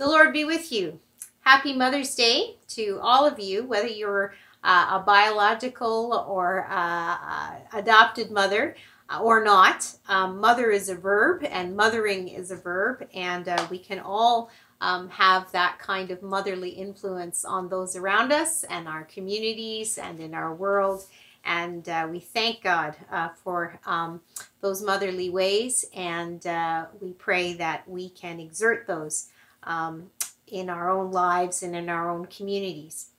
The Lord be with you. Happy Mother's Day to all of you, whether you're uh, a biological or uh, adopted mother uh, or not. Um, mother is a verb and mothering is a verb, and uh, we can all um, have that kind of motherly influence on those around us and our communities and in our world. And uh, we thank God uh, for um, those motherly ways, and uh, we pray that we can exert those um, in our own lives and in our own communities.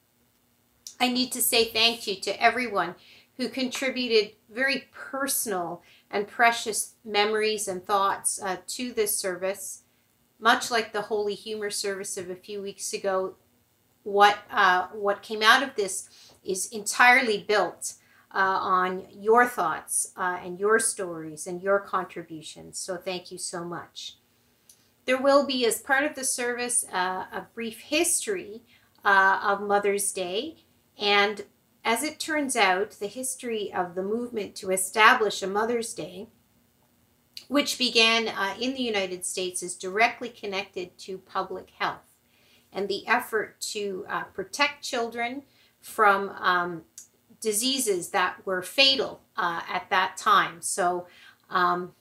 I need to say thank you to everyone who contributed very personal and precious memories and thoughts uh, to this service. Much like the Holy Humor service of a few weeks ago, what uh, what came out of this is entirely built uh, on your thoughts uh, and your stories and your contributions. So thank you so much. There will be, as part of the service, uh, a brief history uh, of Mother's Day. And as it turns out, the history of the movement to establish a Mother's Day, which began uh, in the United States, is directly connected to public health and the effort to uh, protect children from um, diseases that were fatal uh, at that time. So, um,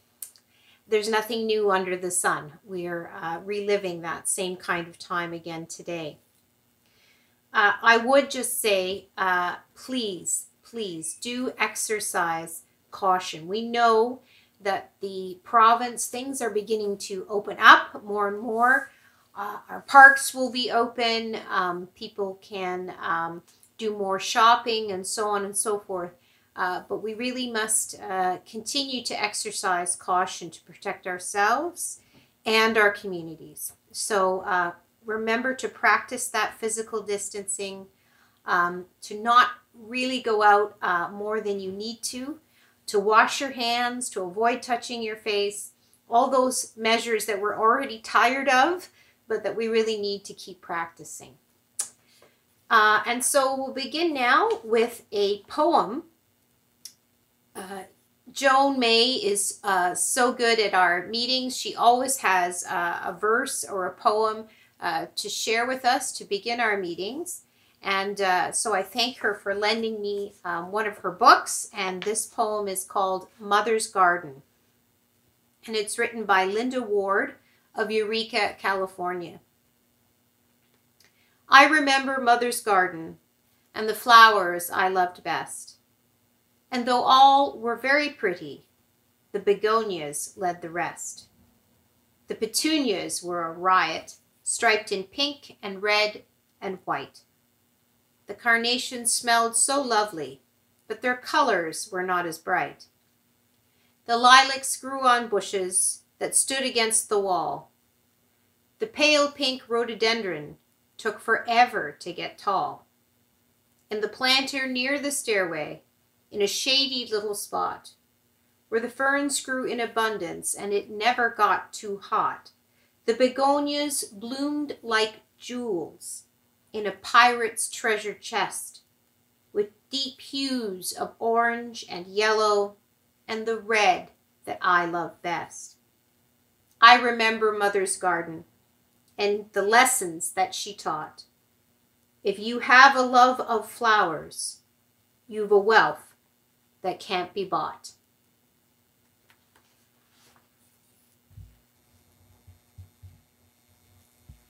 there's nothing new under the sun. We're uh, reliving that same kind of time again today. Uh, I would just say, uh, please, please do exercise caution. We know that the province, things are beginning to open up more and more. Uh, our parks will be open. Um, people can um, do more shopping and so on and so forth. Uh, but we really must uh, continue to exercise caution to protect ourselves and our communities. So uh, remember to practice that physical distancing, um, to not really go out uh, more than you need to, to wash your hands, to avoid touching your face, all those measures that we're already tired of, but that we really need to keep practicing. Uh, and so we'll begin now with a poem Joan May is uh, so good at our meetings. She always has uh, a verse or a poem uh, to share with us to begin our meetings. And uh, so I thank her for lending me um, one of her books. And this poem is called Mother's Garden. And it's written by Linda Ward of Eureka, California. I remember Mother's Garden and the flowers I loved best and though all were very pretty, the begonias led the rest. The petunias were a riot, striped in pink and red and white. The carnations smelled so lovely, but their colors were not as bright. The lilacs grew on bushes that stood against the wall. The pale pink rhododendron took forever to get tall. In the planter near the stairway, in a shady little spot where the ferns grew in abundance and it never got too hot. The begonias bloomed like jewels in a pirate's treasure chest with deep hues of orange and yellow and the red that I love best. I remember Mother's garden and the lessons that she taught. If you have a love of flowers, you've a wealth that can't be bought.